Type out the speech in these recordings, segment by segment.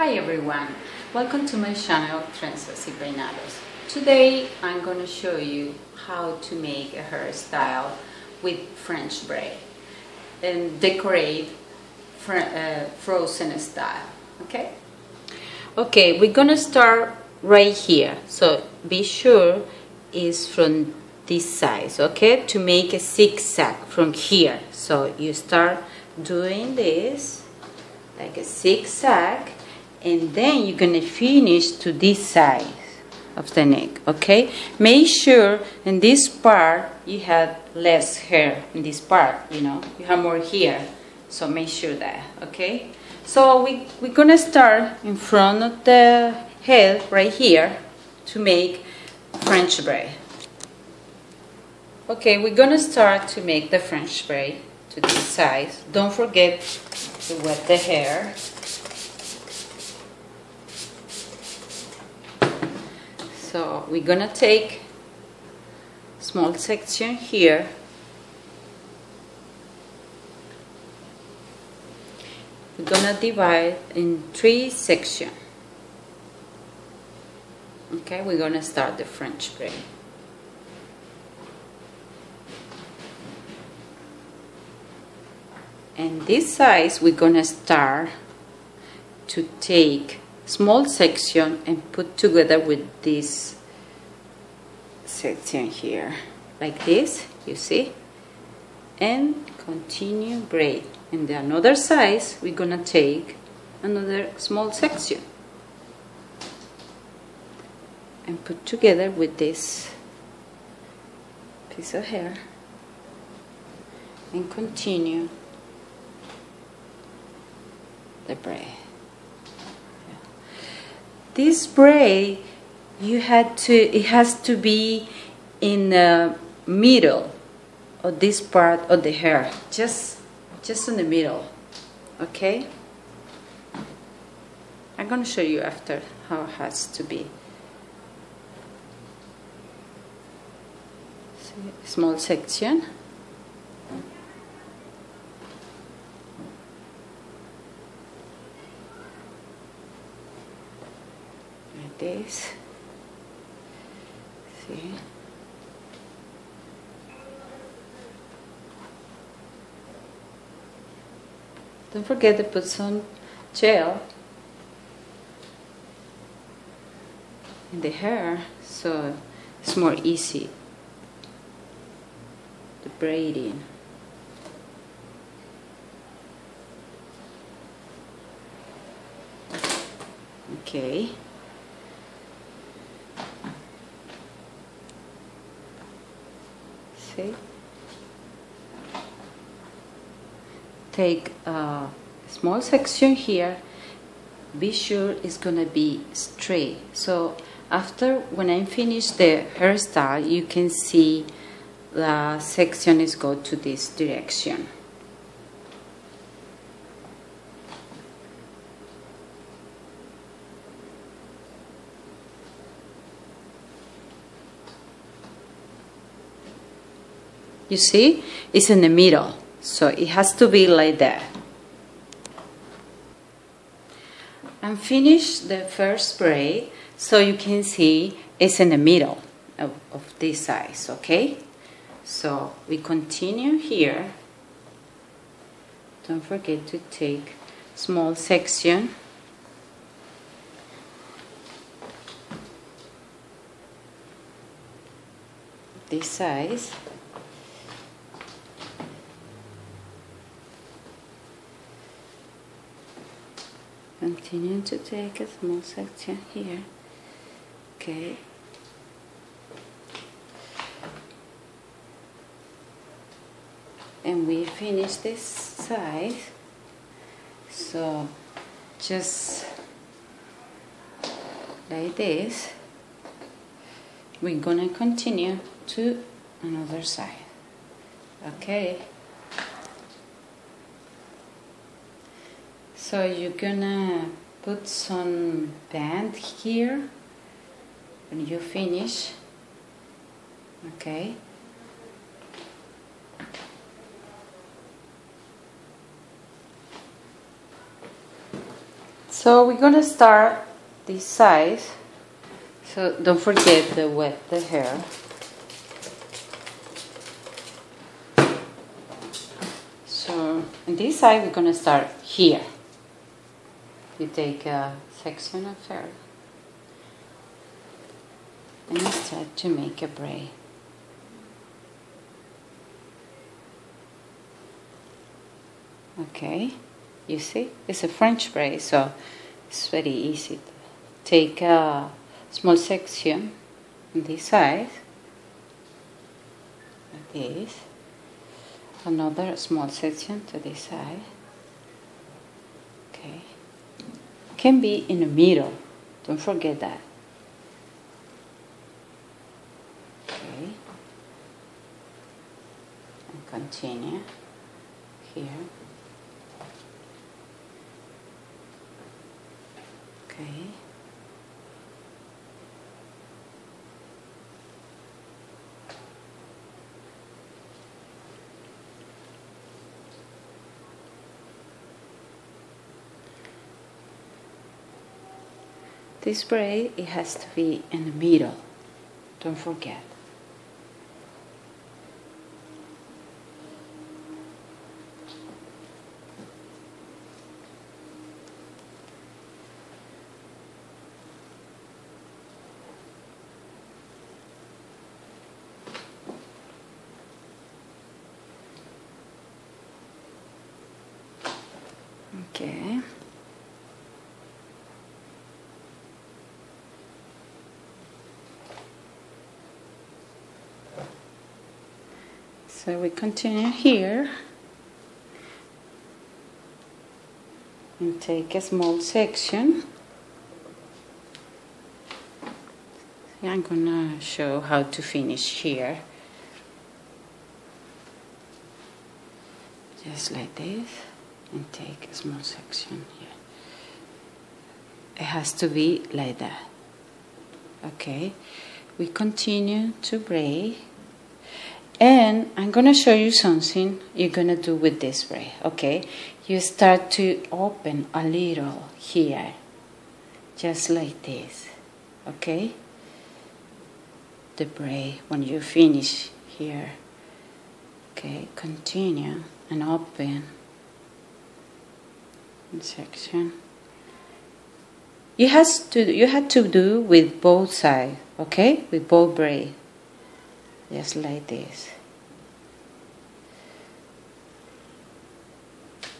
Hi everyone, welcome to my channel Trenzas y Peinados. Today I'm going to show you how to make a hairstyle with French braid and decorate fr uh, frozen style, okay? Okay, we're going to start right here, so be sure it's from this size, okay? To make a zigzag from here, so you start doing this like a zigzag and then you're gonna finish to this side of the neck okay? Make sure in this part you have less hair in this part you know? You have more here so make sure that okay? So we, we're gonna start in front of the head right here to make French braid. Okay we're gonna start to make the French braid to this size. Don't forget to wet the hair So we're gonna take small section here. We're gonna divide in three section. Okay we're gonna start the French braid and this size we're gonna start to take small section and put together with this section here like this you see? And continue braid and the another size we're gonna take another small section and put together with this piece of hair and continue the braid this braid you had to it has to be in the middle of this part of the hair just just in the middle okay? I'm gonna show you after how it has to be. See, small section like this. See? Don't forget to put some gel in the hair so it's more easy the braiding. Okay. See? Take a small section here. Be sure it's gonna be straight. So after when I finish the hairstyle, you can see the section is go to this direction. You see, it's in the middle, so it has to be like that. I'm finished the first braid, so you can see it's in the middle of, of this size, okay? So we continue here. Don't forget to take small section. This size. Continue to take a small section here. Okay. And we finish this side. So just like this we're gonna continue to another side. Okay So you're gonna put some band here when you finish. Okay. So we're gonna start this side. So don't forget to wet the hair. So on this side we're gonna start here. You take a section of hair and you start to make a braid. Okay, you see, it's a French braid, so it's very easy. To take a small section on this side, like this, another small section to this side. Okay, can be in the middle. Don't forget that. Okay, and continue here. Okay. This braid, it has to be in the middle. Don't forget. Okay. So we continue here and take a small section. I'm gonna show how to finish here. Just like this and take a small section here. It has to be like that. Okay, we continue to braid and I'm gonna show you something you're gonna do with this braid. Okay, you start to open a little here, just like this. Okay, the braid when you finish here. Okay, continue and open section. You has to you had to do with both sides, okay? With both braid. Just like this.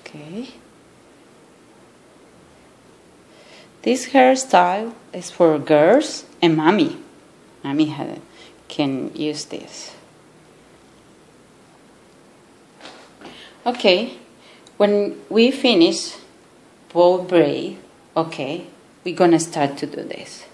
Okay. This hairstyle is for girls and mommy. Mommy can use this. Okay, when we finish both braid, okay, we're gonna start to do this.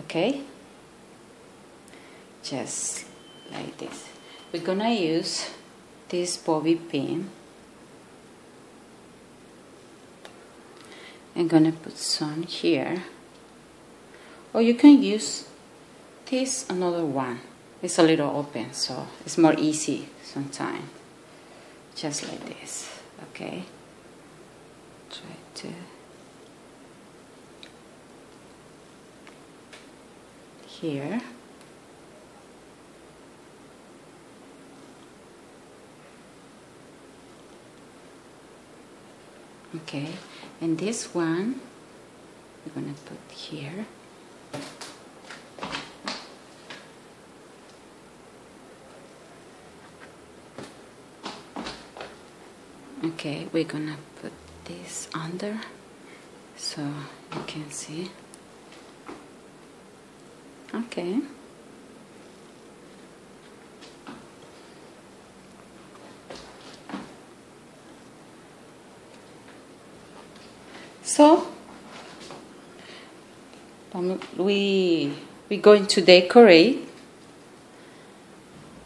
Okay? Just like this. We're gonna use this bobby pin. I'm gonna put some here. Or you can use this another one. It's a little open, so it's more easy sometimes. Just like this, okay? Try to here. Okay, and this one we're gonna put here. Okay, we're gonna put this under so you can see. Okay. So um, we we're going to decorate.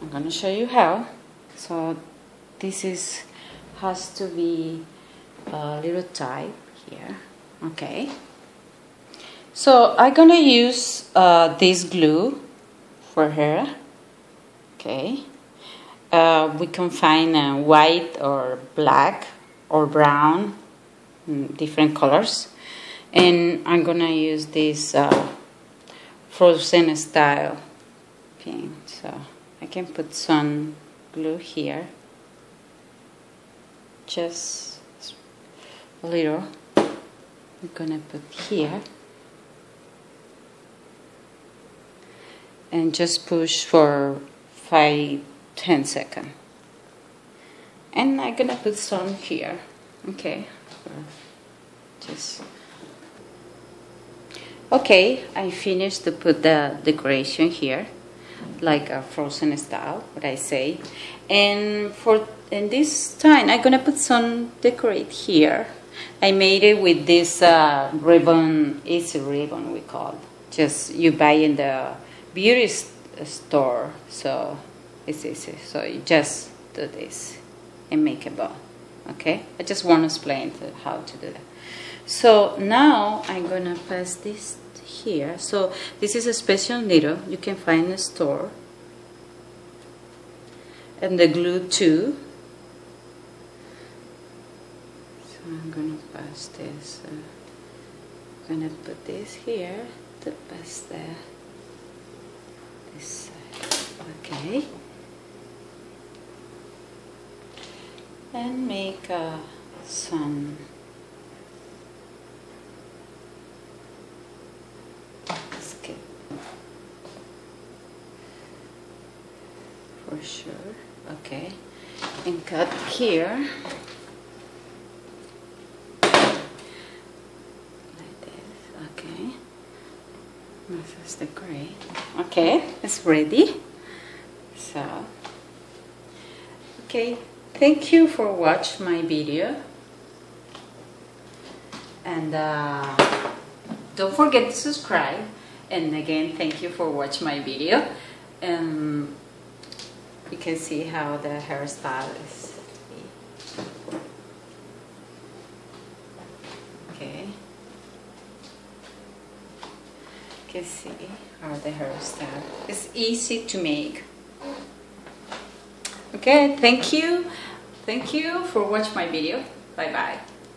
I'm gonna show you how. So this is has to be a little tight here. Okay. So I'm gonna use uh, this glue for her. Okay. Uh, we can find uh, white or black or brown, different colors. and I'm gonna use this uh, frozen style paint. So I can put some glue here. Just a little. I'm gonna put here. And just push for 5 10 seconds. And I'm gonna put some here. Okay just okay I finished to put the decoration here like a frozen style what I say. And for in this time I'm gonna put some decorate here. I made it with this uh, ribbon easy ribbon we call. Just you buy in the beauty store so it's easy. So you just do this and make a bow okay? I just want to explain to how to do that. So now I'm gonna pass this here. So this is a special needle. You can find in the store. And the glue too. So I'm gonna pass this uh, I'm gonna put this here. To pass the this side. Okay and make some skip. For sure. Okay. And cut here. Like this. Okay. This is the gray. Okay. It's ready. So. Okay thank you for watch my video. And uh, don't forget to subscribe. And again thank you for watch my video. And you can see how the hairstyle is. Okay. You can see how the hairstyle is easy to make. Okay thank you thank you for watching my video. Bye bye